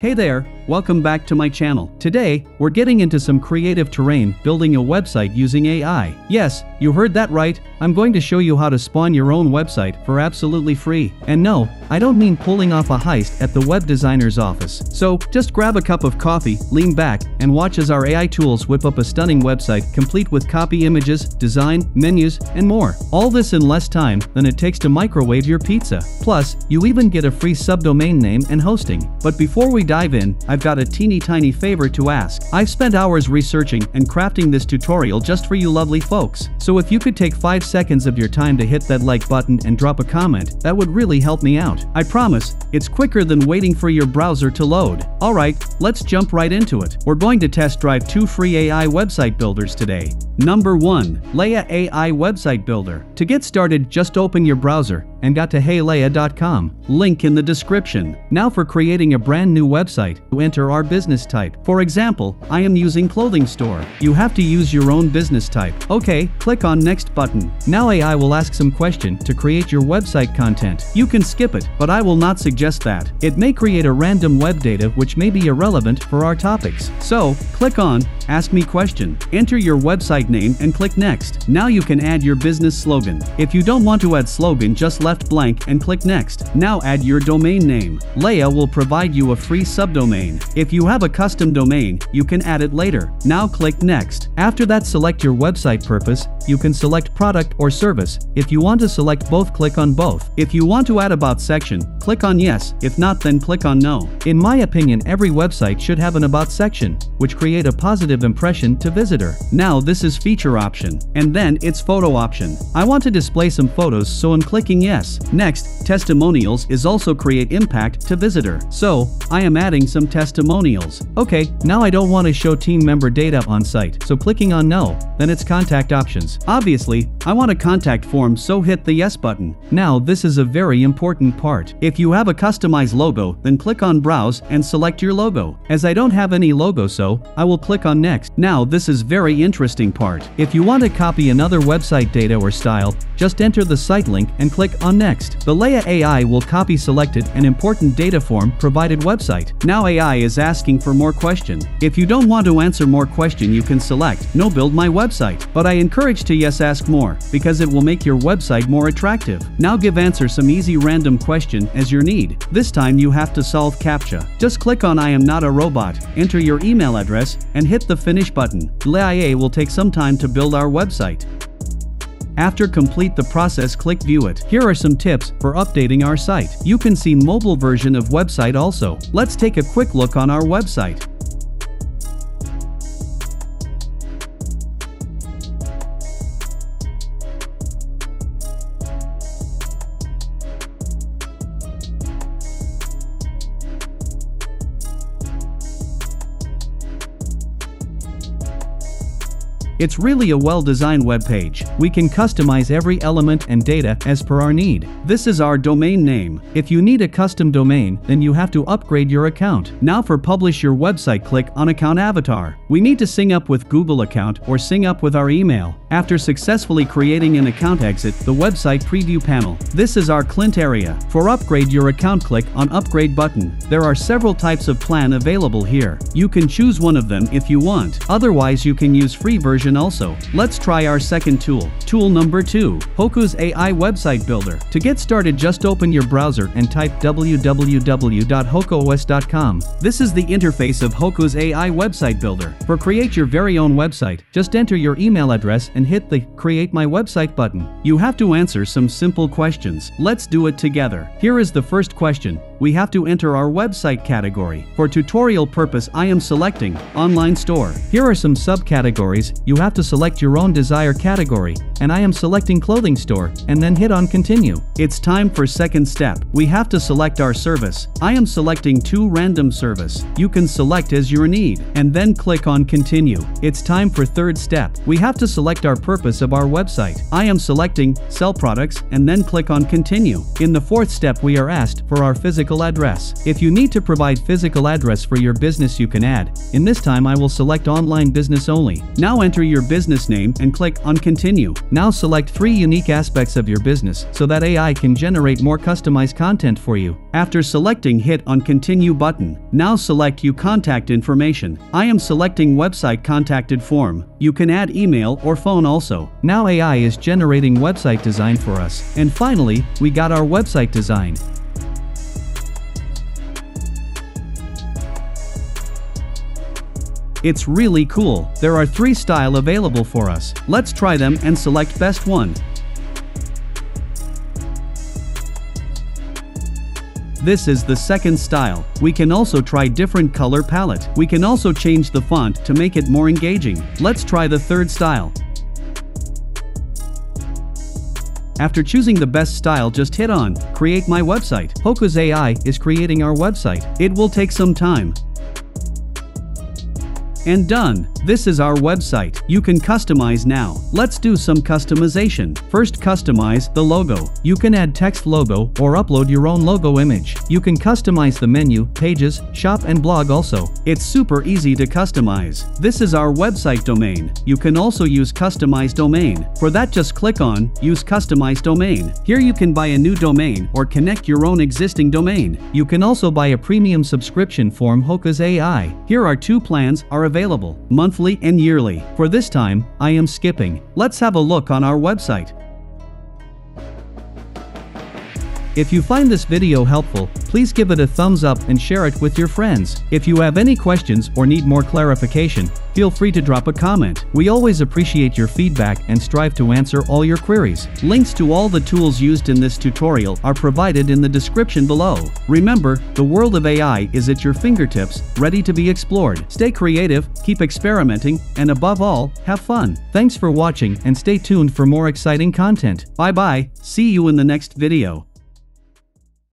Hey there, welcome back to my channel. Today, we're getting into some creative terrain building a website using AI. Yes, you heard that right, I'm going to show you how to spawn your own website for absolutely free. And no, I don't mean pulling off a heist at the web designer's office. So, just grab a cup of coffee, lean back, and watch as our AI tools whip up a stunning website complete with copy images, design, menus, and more. All this in less time than it takes to microwave your pizza. Plus, you even get a free subdomain name and hosting. But before we dive in, I've got a teeny tiny favor to ask. I've spent hours researching and crafting this tutorial just for you lovely folks. So if you could take 5 seconds of your time to hit that like button and drop a comment, that would really help me out. I promise, it's quicker than waiting for your browser to load. Alright, let's jump right into it. We're going to test drive two free AI website builders today. Number 1. Leia AI Website Builder. To get started, just open your browser and got to heyleia.com. Link in the description. Now for creating a brand new website, you enter our business type. For example, I am using clothing store. You have to use your own business type. Okay, click on next button. Now AI will ask some question to create your website content. You can skip it, but I will not suggest that. It may create a random web data which may be irrelevant for our topics. So, click on Ask Me Question. Enter your website name and click Next. Now you can add your business slogan. If you don't want to add slogan, just left blank and click Next. Now add your domain name. Leia will provide you a free subdomain. If you have a custom domain, you can add it later. Now click Next. After that select your website purpose, you can select product or service. If you want to select both click on both. If you want to add about section, click on yes, if not then click on no. In my opinion every website should have an about section, which create a positive impression to visitor. Now this is feature option, and then it's photo option. I want to display some photos so I'm clicking yes. Next, testimonials is also create impact to visitor. So, I am adding some testimonials. Okay, now I don't want to show team member data on site, so clicking on no, then it's contact options. Obviously, I want a contact form so hit the yes button. Now this is a very important part. If you have a customized logo, then click on browse and select your logo. As I don't have any logo so, I will click on next. Now this is very interesting part. If you want to copy another website data or style, just enter the site link and click on next. The Leia AI will copy selected and important data form provided website. Now AI is asking for more question. If you don't want to answer more question you can select no build my website. But I encourage to yes ask more because it will make your website more attractive. Now give answer some easy random question as your need. This time you have to solve CAPTCHA. Just click on I am not a robot, enter your email address and hit the finish button. Leia will take some time to build our website. After complete the process click view it. Here are some tips for updating our site. You can see mobile version of website also. Let's take a quick look on our website. It's really a well-designed web page. We can customize every element and data as per our need. This is our domain name. If you need a custom domain, then you have to upgrade your account. Now for publish your website click on account avatar. We need to sync up with Google account or sync up with our email. After successfully creating an account exit the website preview panel. This is our Clint area. For upgrade your account click on upgrade button. There are several types of plan available here. You can choose one of them if you want. Otherwise you can use free version also. Let's try our second tool. Tool number 2. Hocoos AI Website Builder. To get started just open your browser and type www.hocoos.com. This is the interface of Hocoos AI Website Builder. For create your very own website, just enter your email address and hit the Create My Website button. You have to answer some simple questions. Let's do it together. Here is the first question we have to enter our website category. For tutorial purpose I am selecting Online Store. Here are some subcategories, you have to select your own desired category, and I am selecting Clothing Store, and then hit on Continue. It's time for second step. We have to select our service. I am selecting to random service. You can select as your need, and then click on Continue. It's time for third step. We have to select our purpose of our website. I am selecting Sell Products, and then click on Continue. In the fourth step we are asked for our physical physical address. If you need to provide physical address for your business you can add. In this time I will select online business only. Now enter your business name and click on continue. Now select three unique aspects of your business so that AI can generate more customized content for you. After selecting hit on continue button. Now select you contact information. I am selecting website contacted form. You can add email or phone also. Now AI is generating website design for us. And finally, we got our website design. It's really cool. There are three style available for us. Let's try them and select best one. This is the second style. We can also try different color palette. We can also change the font to make it more engaging. Let's try the third style. After choosing the best style just hit on Create My Website. Hocoos AI is creating our website. It will take some time. And done. This is our website. You can customize now. Let's do some customization. First customize the logo. You can add text logo or upload your own logo image. You can customize the menu, pages, shop and blog also. It's super easy to customize. This is our website domain. You can also use customize domain. For that just click on use customize domain. Here you can buy a new domain or connect your own existing domain. You can also buy a premium subscription form Hocoos AI. Here are two plans are available. Monthly and yearly. For this time, I am skipping. Let's have a look on our website. If you find this video helpful, please give it a thumbs up and share it with your friends. If you have any questions or need more clarification, feel free to drop a comment. We always appreciate your feedback and strive to answer all your queries. Links to all the tools used in this tutorial are provided in the description below. Remember, the world of AI is at your fingertips, ready to be explored. Stay creative, keep experimenting, and above all, have fun. Thanks for watching and stay tuned for more exciting content. Bye bye, see you in the next video.